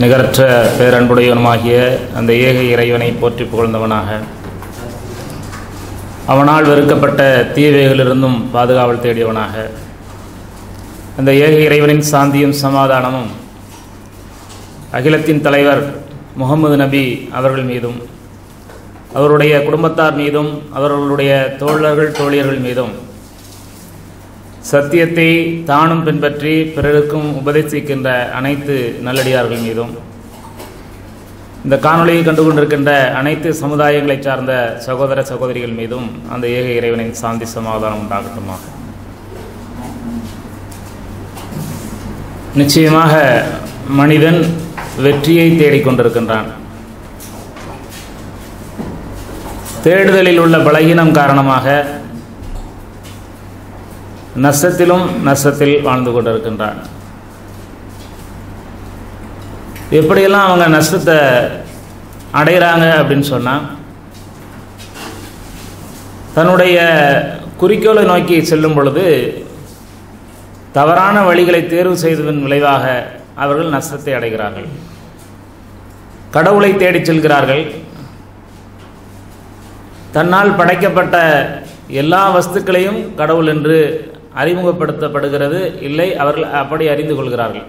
நிகரற்ற பேரன்புடையவனுமாகிய அந்த ஏக இறைவனை போற்றி புகழ்ந்தவனாக. அவனால் வெறுக்கப்பட்ட தீவைகளிலிருந்தும் பாதுகாவல் தேடியவனாக. அந்த ஏக இறைவனின் சாந்தியும் சமாதானமும் அகிலத்தின் தலைவர் முகமது நபி அவர்கள் மீதும் அவருடைய குடும்பத்தார் மீதும் அவர்களுடைய தோழர்கள் தோழியர்கள் மீதும் சத்தியத்தை தானும் பின்பற்றி பிறருக்கும் உபதேசிக்கின்ற அனைத்து நல்லடியார்கள் மீதும். இந்த காணொளியை கண்டு கொண்டிருக்கின்ற அனைத்து சமுதாயங்களை சார்ந்த சகோதர சகோதரிகள் மீதும் அந்த ஏக இறைவனின் சாந்தி சமாதானம் உண்டாகட்டுமாக. நிச்சயமாக மனிதன் வெற்றியை தேடிக்கொண்டிருக்கின்றான் தேடுதலில் உள்ள பலகீனம் காரணமாக நஷ்டத்திலும் நஷ்டத்தில் வாழ்ந்து கொண்டிருக்கின்றான். எப்படியெல்லாம் அவங்க நஷ்டத்தை அடைகிறாங்க அப்படின்னு சொன்னால் தன்னுடைய குறிக்கோளை நோக்கி செல்லும் பொழுது தவறான வழிகளை தேர்வு செய்ததன் விளைவாக அவர்கள் நஷ்டத்தை அடைகிறார்கள். கடவுளை தேடிச் செல்கிறார்கள். தன்னால் படைக்கப்பட்ட எல்லா வஸ்துக்களையும் கடவுள் என்று அறிமுகப்படுத்தப்படுகிறது. இல்லை அவர்கள் அப்படி அறிந்து கொள்கிறார்கள்.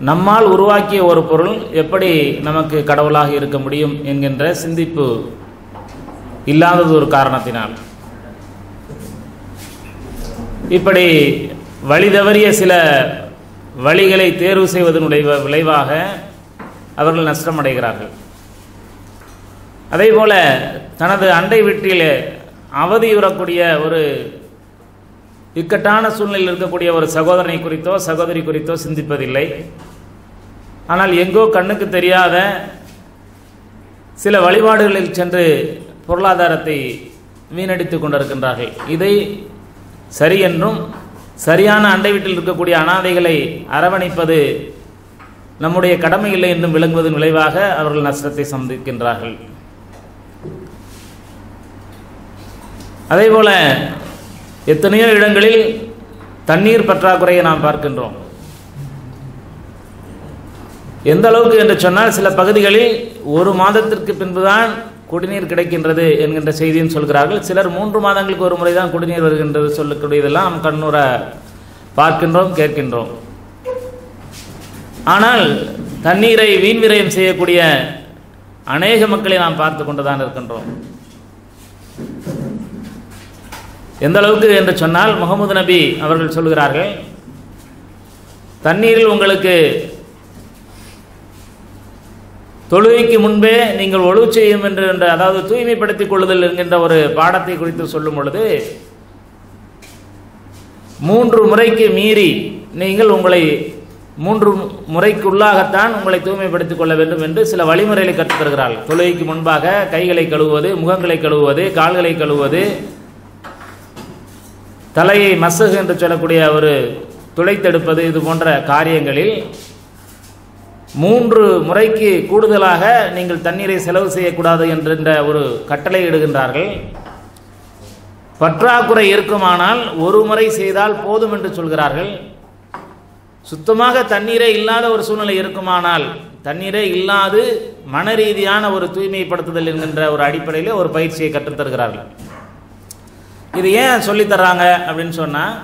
நம்மால் உருவாக்கிய ஒரு பொருள் எப்படி நமக்கு கடவுளாக இருக்க முடியும் என்கின்ற சிந்திப்பு இல்லாதது ஒரு காரணத்தினால். இப்படி வழி தவறிய சில வழிகளை தேர்வு செய்வதனுடைய விளைவாக அவர்கள் நஷ்டமடைகிறார்கள். அதே போல தனது அண்டை வீட்டிலே அவதியுறக்கூடிய ஒரு இக்கட்டான சூழ்நிலையில் இருக்கக்கூடிய ஒரு சகோதரனை குறித்தோ சகோதரி குறித்தோ சிந்திப்பதில்லை. ஆனால் எங்கோ கண்ணுக்கு தெரியாத சில வழிபாடுகளில் சென்று பொருளாதாரத்தை வீணடித்து கொண்டிருக்கின்றார்கள். இதை சரி என்றும் சரியான அண்டை வீட்டில் இருக்கக்கூடிய அனாதைகளை அரவணைப்பது நம்முடைய கடமை இல்லை என்றும் விளங்குவதன் விளைவாக அவர்கள் நஷ்டத்தை சந்திக்கின்றார்கள். அதேபோல எத்தனையோ இடங்களில் தண்ணீர் பற்றாக்குறையை நாம் பார்க்கின்றோம். எந்த அளவுக்கு என்று சொன்னால் சில பகுதிகளில் ஒரு மாதத்திற்கு பின்புதான் குடிநீர் கிடைக்கின்றது என்கின்ற செய்தியும் சொல்கிறார்கள். சிலர் மூன்று மாதங்களுக்கு ஒரு முறை தான் குடிநீர் வருகின்றது சொல்லக்கூடியதெல்லாம் நாம் கண்ணுற பார்க்கின்றோம் கேட்கின்றோம். ஆனால் தண்ணீரை வீண் விரயம் செய்யக்கூடிய அநேக மக்களை நாம் பார்த்து கொண்டுதான் இருக்கின்றோம். எந்த அளவுக்கு என்று சொன்னால் முகமது நபி அவர்கள் சொல்கிறார்கள் தண்ணீரில் உங்களுக்கு தொழுகைக்கு முன்பே நீங்கள் ஒழு செய்யும் என்று அதாவது தூய்மைப்படுத்திக் கொள்ளுதல் என்கின்ற ஒரு பாடத்தை குறித்து சொல்லும் பொழுது மூன்று முறைக்கு மீறி நீங்கள் உங்களை மூன்று முறைக்குள்ளாகத்தான் உங்களை தூய்மைப்படுத்திக் கொள்ள வேண்டும் என்று சில வழிமுறைகளை கற்றுத்தருகிறார்கள் தொழுகைக்கு முன்பாக கைகளை கழுவுவது முகங்களை கழுவுவது கால்களை கழுவுவது தலையை மசகு என்று சொல்லக்கூடிய ஒரு துளைத்தெடுப்பது இது போன்ற காரியங்களில் மூன்று முறைக்கு கூடுதலாக நீங்கள் தண்ணீரை செலவு செய்யக்கூடாது என்கின்ற ஒரு கட்டளை இடுகின்றார்கள். பற்றாக்குறை இருக்குமானால் ஒரு முறை செய்தால் போதும் என்று சொல்கிறார்கள். சுத்தமாக தண்ணீரே இல்லாத ஒரு சூழ்நிலை இருக்குமானால் தண்ணீரே இல்லாது மன ரீதியான ஒரு தூய்மைப்படுத்துதல் என்கின்ற ஒரு அடிப்படையில் ஒரு பயிற்சியை கற்றுத்தருகிறார்கள். இது ஏன் சொல்லித்தர்றாங்க அப்படின்னு சொன்னால்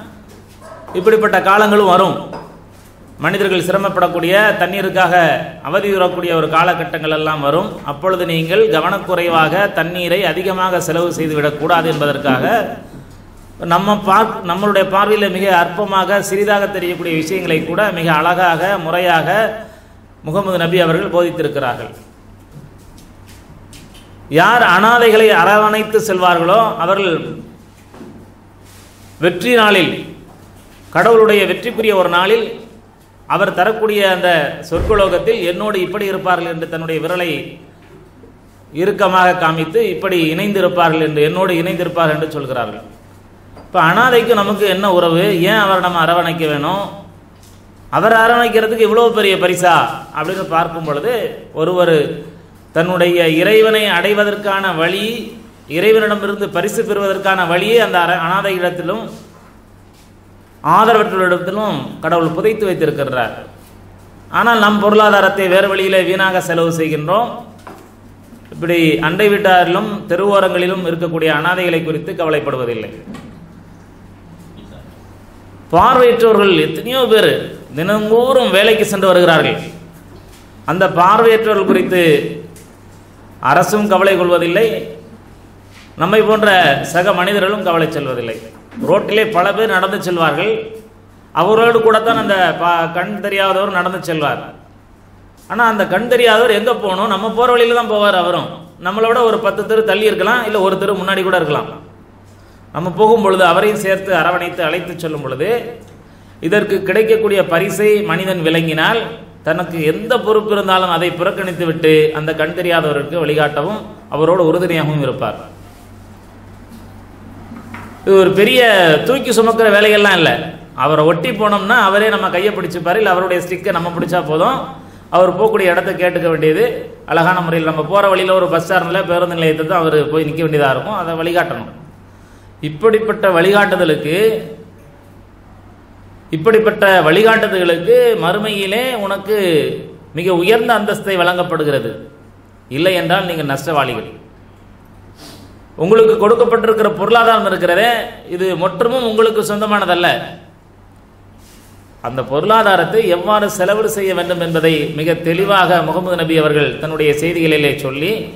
இப்படிப்பட்ட காலங்களும் வரும். மனிதர்கள் சிரமப்படக்கூடிய தண்ணீருக்காக அவதியுறக்கூடிய ஒரு காலகட்டங்கள் எல்லாம் வரும். அப்பொழுது நீங்கள் கவனக்குறைவாக தண்ணீரை அதிகமாக செலவு செய்துவிடக்கூடாது என்பதற்காக நம்ம பார் நம்மளுடைய பார்வையில் மிக அற்பமாக சிறிதாக தெரியக்கூடிய விஷயங்களை கூட மிக அழகாக முறையாக முகமது நபி அவர்கள் போதித்திருக்கிறார்கள். யார் அனாதைகளை அரவணைத்து செல்வார்களோ அவர்கள் வெற்றி நாளில் கடவுளுடைய வெற்றிக்குரிய ஒரு நாளில் அவர் தரக்கூடிய அந்த சொற்குலோகத்தில் என்னோடு இப்படி இருப்பார்கள் என்று தன்னுடைய விரலை இறுக்கமாக காமித்து இப்படி இணைந்திருப்பார்கள் என்று என்னோடு இணைந்திருப்பார்கள் என்று சொல்கிறார்கள். இப்போ அனாதைக்கு நமக்கு என்ன உறவு? ஏன் அவர் நம்ம அரவணைக்க வேணும்? அவர் அரவணைக்கிறதுக்கு இவ்வளோ பெரிய பரிசா? அப்படின்னு பார்க்கும் பொழுது ஒருவர் தன்னுடைய இறைவனை அடைவதற்கான வழி இறைவனிடமிருந்து பரிசு பெறுவதற்கான வழியே அந்த அனாதை இடத்திலும் ஆதரவற்றவரிடத்திலும் கடவுள் புதைத்து வைத்திருக்கிறார். ஆனால் நம் பொருளாதாரத்தை வேறு வழியிலே வீணாக செலவு செய்கின்றோம். இப்படி அண்டை வீட்டாரிலும் தெருவோரங்களிலும் இருக்கக்கூடிய அனாதைகளை குறித்து கவலைப்படுவதில்லை. பார்வையற்றவர்கள் எத்தனையோ பேர் தினந்தோறும் வேலைக்கு சென்று வருகிறார்கள். அந்த பார்வையற்றவர்கள் குறித்து அரசும் கவலை கொள்வதில்லை. நம்மை போன்ற சக மனிதர்களும் கவலை செல்வதில்லை. ரோட்டிலே பல பேர் நடந்து செல்வார்கள். அவரோடு தான் அந்த பா கண் தெரியாதவர் நடந்து செல்வார். ஆனால் அந்த கண் தெரியாதவர் எங்கே போகணும்? நம்ம போகிற வழியில் தான் போவார் அவரும். நம்மளோட ஒரு பத்து தெரு தள்ளி இருக்கலாம் இல்லை ஒரு தெரு முன்னாடி கூட இருக்கலாம். நம்ம போகும் பொழுது அவரையும் சேர்த்து அரவணைத்து அழைத்து செல்லும் பொழுது இதற்கு கிடைக்கக்கூடிய பரிசை மனிதன் விளங்கினால் தனக்கு எந்த பொறுப்பு இருந்தாலும் அதை புறக்கணித்து விட்டு அந்த கண் தெரியாதவருக்கு வழிகாட்டவும் அவரோடு உறுதுணையாகவும் இருப்பார். இது ஒரு பெரிய தூக்கி சுமக்கிற வேலைகள்லாம் இல்லை. அவரை ஒட்டி போனோம்னா அவரே நம்ம கையை பிடிச்சிப்பாரு இல்லை அவருடைய ஸ்டிக்கை நம்ம பிடிச்சா போதும். அவர் போகக்கூடிய இடத்த கேட்டுக்க வேண்டியது. அழகான முறையில் நம்ம போகிற வழியில் ஒரு பஸ் ஸ்டாண்டில் பேருந்து நிலையத்தை தான் அவர் போய் நிற்க வேண்டியதாக இருக்கும். அதை வழிகாட்டணும். இப்படிப்பட்ட வழிகாட்டுதலுக்கு இப்படிப்பட்ட வழிகாட்டுதல்களுக்கு மறுமையிலே உனக்கு மிக உயர்ந்த அந்தஸ்தை வழங்கப்படுகிறது. இல்லை என்றால் நீங்கள் நஷ்டவாளிகள். உங்களுக்கு கொடுக்கப்பட்டிருக்கிற பொருளாதாரம் இருக்கிறதே இது முற்றமும் உங்களுக்கு சொந்தமானதல்ல. அந்த பொருளாதாரத்தை எவ்வாறு செலவு செய்ய வேண்டும் என்பதை மிக தெளிவாக முகமது நபி அவர்கள் தன்னுடைய செய்திகளிலே சொல்லி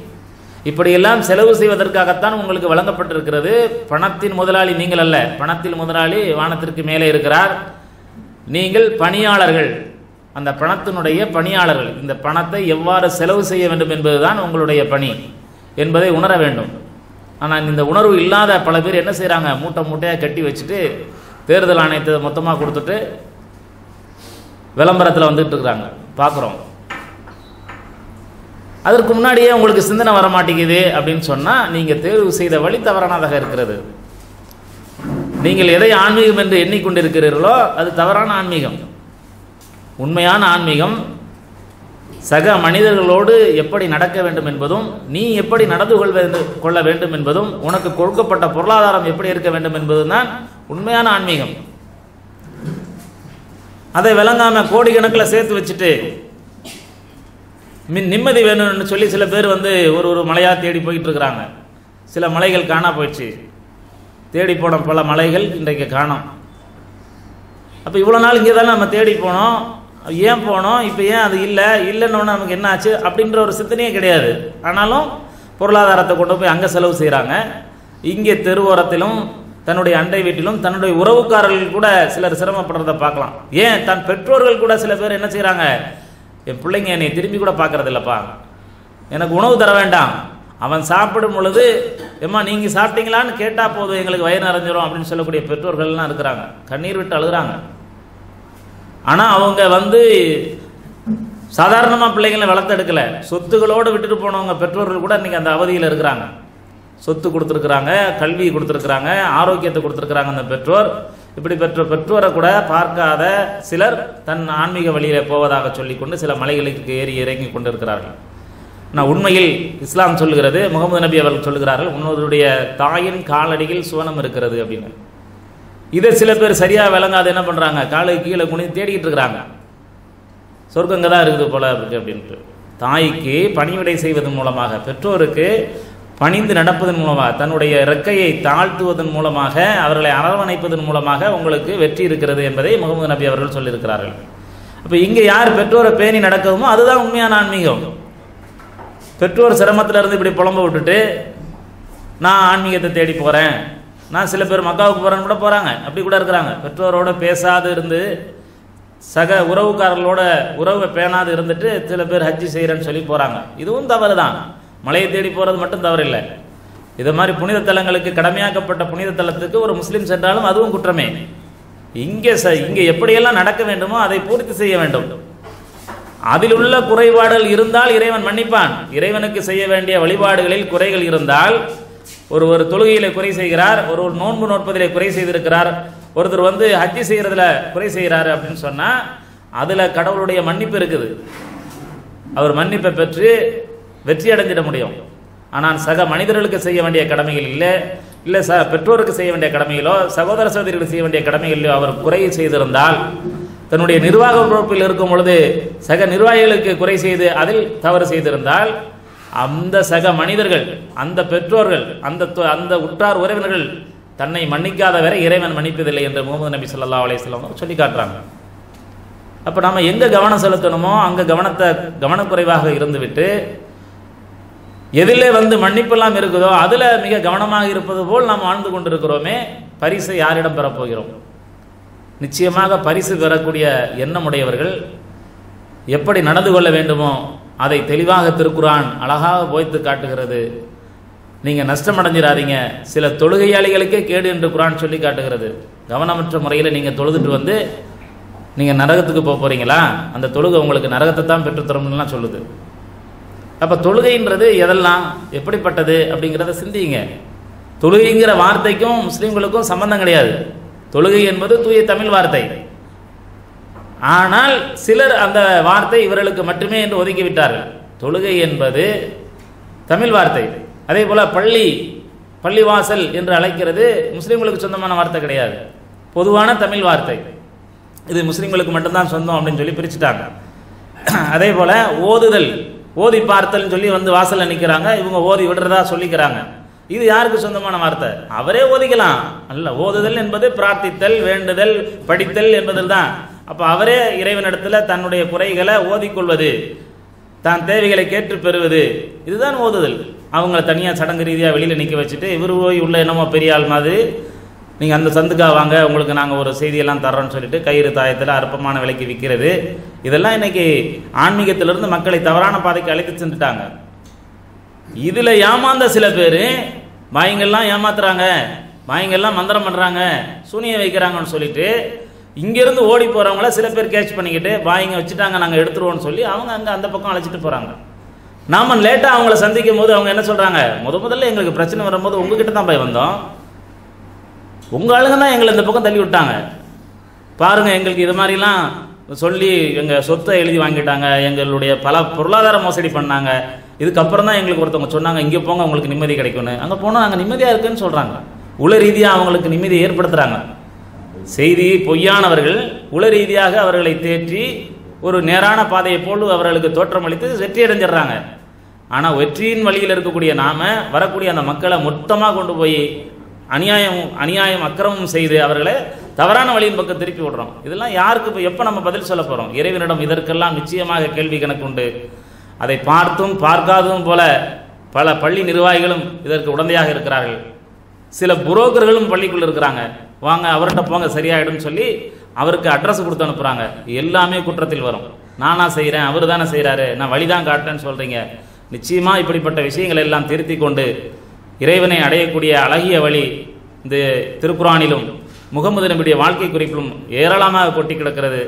இப்படியெல்லாம் செலவு செய்வதற்காகத்தான் உங்களுக்கு வழங்கப்பட்டிருக்கிறது. பணத்தின் முதலாளி நீங்கள் அல்ல. பணத்தில் முதலாளி வானத்திற்கு மேலே இருக்கிறார். நீங்கள் பணியாளர்கள். அந்த பணத்தினுடைய பணியாளர்கள். இந்த பணத்தை எவ்வாறு செலவு செய்ய வேண்டும் என்பதுதான் உங்களுடைய பணி என்பதை உணர வேண்டும். ஆனால் இந்த உணர்வு இல்லாத பல பேர் என்ன செய்கிறாங்க மூட்டை மூட்டையாக கட்டி வச்சுட்டு தேர்தல் ஆணையத்தை மொத்தமாக கொடுத்துட்டு விளம்பரத்தில் வந்துட்டு இருக்கிறாங்க பார்க்குறோம் அதற்கு முன்னாடியே உங்களுக்கு சிந்தனை வர மாட்டேங்குது அப்படின்னு சொன்னால் நீங்கள் தேர்வு செய்த வழி தவறானதாக இருக்கிறது. நீங்கள் எதை ஆன்மீகம் என்று எண்ணிக்கொண்டிருக்கிறீர்களோ அது தவறான ஆன்மீகம். உண்மையான ஆன்மீகம் சக மனிதர்களோடு எப்படி நடக்க வேண்டும் என்பதும் நீ எப்படி நடந்து கொள்வது கொள்ள வேண்டும் என்பதும் உனக்கு கொடுக்கப்பட்ட பொருளாதாரம் எப்படி இருக்க வேண்டும் என்பதும் தான் உண்மையான ஆன்மீகம். அதை விளங்காம கோடிக்கணக்கில் சேர்த்து வச்சுட்டு மின் நிம்மதி வேணும்னு சொல்லி சில பேர் வந்து ஒரு ஒரு மலையாக தேடி போயிட்டு இருக்கிறாங்க சில மலைகள் காணா போயிடுச்சு. தேடி போன பல மலைகள் இன்றைக்கு காணும். அப்போ இவ்வளோ நாள் இங்கே தானே நம்ம தேடி போனோம். ஏன் போனோம்? இப்போ ஏன் அது இல்லை? இல்லைன்னு நமக்கு என்ன ஆச்சு அப்படின்ற ஒரு சிந்தனையே கிடையாது. ஆனாலும் பொருளாதாரத்தை கொண்டு போய் அங்கே செலவு செய்கிறாங்க இங்கே தெருவோரத்திலும் தன்னுடைய அண்டை வீட்டிலும் தன்னுடைய உறவுக்காரர்கள் கூட சிலர் சிரமப்படுறத பார்க்கலாம். ஏன்? தன் பெற்றோர்கள் கூட சில பேர் என்ன செய்கிறாங்க என் பிள்ளைங்க என்னை திரும்பி கூட பார்க்கறது இல்லைப்பா எனக்கு உணவு தர வேண்டாம். அவன் சாப்பிடும் பொழுது ஏம்மா நீங்கள் சாப்பிட்டீங்களான்னு கேட்டால் போதும் எங்களுக்கு வயிறு நிறைஞ்சிரும் அப்படின்னு சொல்லக்கூடிய பெற்றோர்கள்லாம் இருக்கிறாங்க. கண்ணீர் விட்டு அழுகிறாங்க. ஆனால் அவங்க வந்து சாதாரணமாக பிள்ளைங்களை வளர்த்தெடுக்கல. சொத்துகளோடு விட்டுட்டு போனவங்க பெற்றோர்கள் கூட இன்றைக்கி அந்த அவதியில் இருக்கிறாங்க. சொத்து கொடுத்துருக்குறாங்க கல்வி கொடுத்துருக்குறாங்க ஆரோக்கியத்தை கொடுத்துருக்குறாங்க அந்த பெற்றோர். இப்படி பெற்ற பெற்றோரை கூட பார்க்காத சிலர் தன் ஆன்மீக வழியில் போவதாக சொல்லிக்கொண்டு சில மலைகளுக்கு ஏறி இறங்கி கொண்டு இருக்கிறார்கள் நான் உண்மையில் இஸ்லாம் சொல்லுகிறது முகமது நபி அவர்கள் சொல்லுகிறார்கள் உன்னோருடைய தாயின் காலடியில் சுவனம் இருக்கிறது அப்படின்னு. இதை சில பேர் சரியாக விளங்காத என்ன பண்ணுறாங்க காலுக்கு கீழே குனிந்து தேடிக்கிட்டு இருக்கிறாங்க. சொர்க்கங்க தான் இருக்குது போல இருக்கு அப்படின்ட்டு. தாய்க்கு பணிவிடை செய்வதன் மூலமாக பெற்றோருக்கு பணிந்து நடப்பதன் மூலமாக தன்னுடைய இறக்கையை தாழ்த்துவதன் மூலமாக அவர்களை அரவணைப்பதன் மூலமாக உங்களுக்கு வெற்றி இருக்கிறது என்பதை முகமது நபி அவர்கள் சொல்லியிருக்கிறார்கள். அப்போ இங்கே யார் பெற்றோரை பேணி நடக்கவுமோ அதுதான் உண்மையான ஆன்மீகம். பெற்றோர் சிரமத்தில் இருந்து இப்படி புலம்ப விட்டுட்டு நான் ஆன்மீகத்தை தேடி போகிறேன் நான் சில பேர் மக்காவுக்கு போகிறேன்னு கூட போகிறாங்க அப்படி கூட இருக்கிறாங்க. பெற்றோரோட பேசாது இருந்து சக உறவுக்காரர்களோட உறவை பேணாது இருந்துட்டு சில பேர் ஹஜ்ஜி செய்கிறேன்னு சொல்லி போகிறாங்க இதுவும் தவறு தான் மலையை தேடி போகிறது மட்டும் தவறு இல்லை இது மாதிரி புனித தலங்களுக்கு கடமையாக்கப்பட்ட புனித தலத்துக்கு ஒரு முஸ்லீம் சென்றாலும் அதுவும் குற்றமே. இங்கே ச இங்கே எப்படியெல்லாம் நடக்க வேண்டுமோ அதை பூர்த்தி செய்ய வேண்டும். அதில் உள்ள குறைபாடுகள் இருந்தால் இறைவன் மன்னிப்பான். இறைவனுக்கு செய்ய வேண்டிய வழிபாடுகளில் குறைகள் இருந்தால் ஒரு ஒரு தொழுகையில குறை செய்கிறார் ஒரு ஒரு நோன்பு நோட்பதிலே குறை செய்திருக்கிறார் ஒருத்தர் வந்து ஹஜ்ஜி செய்கிறதுல குறை செய்கிறாரு அப்படின்னு சொன்னா அதுல கடவுளுடைய மன்னிப்பு இருக்குது. அவர் மன்னிப்பை பெற்று வெற்றி அடைஞ்சிட முடியும். ஆனால் சக மனிதர்களுக்கு செய்ய வேண்டிய கடமைகள் இல்லை இல்லை சார் பெற்றோருக்கு செய்ய வேண்டிய கடமைகளோ சகோதர சகோதரிகளுக்கு செய்ய வேண்டிய கடமைகளிலோ அவர் குறை செய்திருந்தால் தன்னுடைய நிர்வாக பொறுப்பில் இருக்கும் பொழுது சக நிர்வாகிகளுக்கு குறை செய்து அதில் தவறு செய்திருந்தால் அந்த சக மனிதர்கள் அந்த பெற்றோர்கள் அந்த தொ- அந்த உற்றார் உறவினர்கள் தன்னை மன்னிக்காத வரை இறைவன் மன்னிப்பதில்லை என்று முகமது நபி சொல்லா அலையம் சொல்லி காட்டுறாங்க. அப்போ நாம் எங்கே கவனம் செலுத்தணுமோ அங்கே கவனத்தை கவனக்குறைவாக இருந்துவிட்டு எதிலே வந்து மன்னிப்பெல்லாம் இருக்குதோ அதில் மிக கவனமாக இருப்பது போல் நாம் வாழ்ந்து கொண்டிருக்கிறோமே பரிசை யாரிடம் பெறப்போகிறோம் நிச்சயமாக பரிசு பெறக்கூடிய எண்ணமுடையவர்கள் எப்படி நடந்து கொள்ள வேண்டுமோ அதை தெளிவாக திருக்குரான் அழகாக போய்த்து காட்டுகிறது. நீங்கள் நஷ்டமடைஞ்சிடாதீங்க சில தொழுகையாளிகளுக்கே கேடு என்று குரான் சொல்லி காட்டுகிறது. கவனமற்ற முறையில் நீங்கள் தொழுதுட்டு வந்து நீங்கள் நரகத்துக்கு போக போகிறீங்களா அந்த தொழுகை உங்களுக்கு நரகத்தை தான் பெற்றுத்தரும்னுலாம் சொல்லுது. அப்போ தொழுகைன்றது எதெல்லாம்? எப்படிப்பட்டது? அப்படிங்கிறத சிந்திங்க. தொழுகைங்கிற வார்த்தைக்கும் முஸ்லீம்களுக்கும் சம்பந்தம் கிடையாது. தொழுகை என்பது தூய தமிழ் வார்த்தை. ஆனால் சிலர் அந்த வார்த்தை இவர்களுக்கு மட்டுமே என்று ஒதுக்கிவிட்டார்கள். தொழுகை என்பது தமிழ் வார்த்தை. அதே போல பள்ளி பள்ளிவாசல் என்று அழைக்கிறது முஸ்லீம்களுக்கு சொந்தமான வார்த்தை கிடையாது. பொதுவான தமிழ் வார்த்தை. இது முஸ்லீம்களுக்கு மட்டும்தான் சொந்தம் அப்படின்னு சொல்லி பிரிச்சுட்டாங்க. அதே போல ஓதுதல் ஓதி பார்த்தல்னு சொல்லி வந்து வாசலில் நிற்கிறாங்க இவங்க ஓதி விடுறதா சொல்லிக்கிறாங்க. இது யாருக்கு சொந்தமான வார்த்தை? அவரே ஓதிக்கலாம். அல்ல ஓதுதல் என்பது பிரார்த்தித்தல் வேண்டுதல் படித்தல் என்பதில் தான். அப்போ அவரே இறைவனிடத்தில் தன்னுடைய குறைகளை ஓதிக்கொள்வது தான் தேவைகளை கேட்டு பெறுவது இதுதான் ஓதுதல். அவங்கள தனியாக சடங்கு ரீதியாக வெளியில் நிற்க வச்சுட்டு இவர் போய் உள்ள என்னமோ பெரிய ஆள் மாதிரி நீங்கள் அந்த சந்துக்கா வாங்க உங்களுக்கு நாங்கள் ஒரு செய்தியெல்லாம் தர்றோம்னு சொல்லிட்டு கயிறு தாயத்தில் அற்பமான விலைக்கு விற்கிறது இதெல்லாம் இன்னைக்கு ஆன்மீகத்திலிருந்து மக்களை தவறான பாதைக்கு அழைத்து சென்றுட்டாங்க. இதில் ஏமாந்த சில பேர் மாயங்கள்லாம் ஏமாத்துறாங்க மாயங்கள்லாம் மந்திரம் பண்ணுறாங்க சூனியம் வைக்கிறாங்கன்னு சொல்லிட்டு இங்கேருந்து ஓடி போகிறவங்கள சில பேர் கேட்ச் பண்ணிக்கிட்டு வாயிங்க வச்சுட்டாங்க நாங்கள் எடுத்துருவோம்னு சொல்லி அவங்க அங்கே அந்த பக்கம் அழைச்சிட்டு போகிறாங்க நாம லேட்டாக அவங்கள சந்திக்கும் போது அவங்க என்ன சொல்கிறாங்க முத முதல்ல எங்களுக்கு பிரச்சனை வரும்போது உங்ககிட்ட தான் போய் வந்தோம். உங்கள் ஆளுங்க தான் எங்களை இந்த பக்கம் தள்ளி விட்டாங்க. பாருங்கள் எங்களுக்கு இது மாதிரிலாம் சொல்லி எங்கள் சொத்தை எழுதி வாங்கிட்டாங்க. எங்களுடைய பல பொருளாதார மோசடி பண்ணாங்க. இதுக்கப்புறம் தான் எங்களுக்கு ஒருத்தவங்க சொன்னாங்க இங்கே போங்க உங்களுக்கு நிம்மதி கிடைக்கும்னு. அங்கே போனால் அங்கே நிம்மதியாக இருக்குன்னு சொல்கிறாங்க உள ரீதியாக அவங்களுக்கு நிம்மதியை ஏற்படுத்துகிறாங்க செய்தி பொய்யானவர்கள் உள ரீதியாக அவர்களை தேற்றி ஒரு நேரான பாதையை போல் அவர்களுக்கு தோற்றமளித்து வெற்றி அடைஞ்சிடுறாங்க. ஆனால் வெற்றியின் வழியில் இருக்கக்கூடிய நாம வரக்கூடிய அந்த மக்களை மொத்தமாக கொண்டு போய் அநியாயம் அநியாயம் அக்கிரமம் செய்து அவர்களை தவறான வழியின் பக்கம் திருப்பி விடுறோம். இதெல்லாம் யாருக்கு இப்போ எப்போ நம்ம பதில் சொல்ல போகிறோம் இறைவனிடம் இதற்கெல்லாம் நிச்சயமாக கேள்வி கணக்கு உண்டு. அதை பார்த்தும் பார்க்காததும் போல பல பள்ளி நிர்வாகிகளும் இதற்கு உடந்தையாக இருக்கிறார்கள். சில புரோக்கர்களும் பள்ளிக்குள் இருக்கிறாங்க. வாங்க அவர்கிட்ட போங்க சரியாயிடும்னு சொல்லி அவருக்கு அட்ரஸ் கொடுத்து அனுப்புறாங்க. எல்லாமே குற்றத்தில் வரும். நானா செய்கிறேன் அவர் தானே செய்கிறாரு நான் வழிதான் காட்டுறேன்னு சொல்கிறீங்க நிச்சயமாக இப்படிப்பட்ட விஷயங்களை எல்லாம் திருத்தி கொண்டு இறைவனை அடையக்கூடிய அழகிய வழி இந்த திருக்குறானிலும் முகமது நபியுடைய வாழ்க்கை குறிப்பிலும் ஏராளமாக கொட்டி கிடக்கிறது.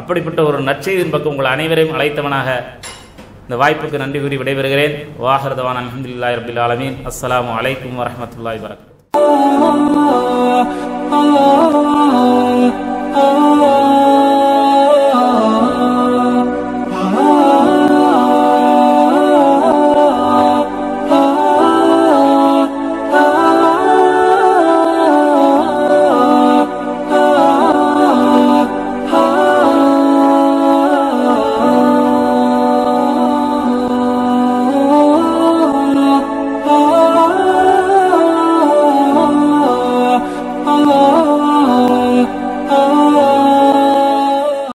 அப்படிப்பட்ட ஒரு நற்செய்தியின் பக்கம் உங்கள் அனைவரையும் அழைத்தவனாக இந்த வாய்ப்புக்கு நன்றி கூறி விடைபெறுகிறேன். வாஹர்தவான் அலமதுல்லாஹி ரபில் ஆலமீன். அஸ்ஸலாமு அலைக்கும் வரஹ்மத்துல்லாஹி வரகாத்துஹு oh, oh, oh. oh, oh.